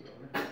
Yeah.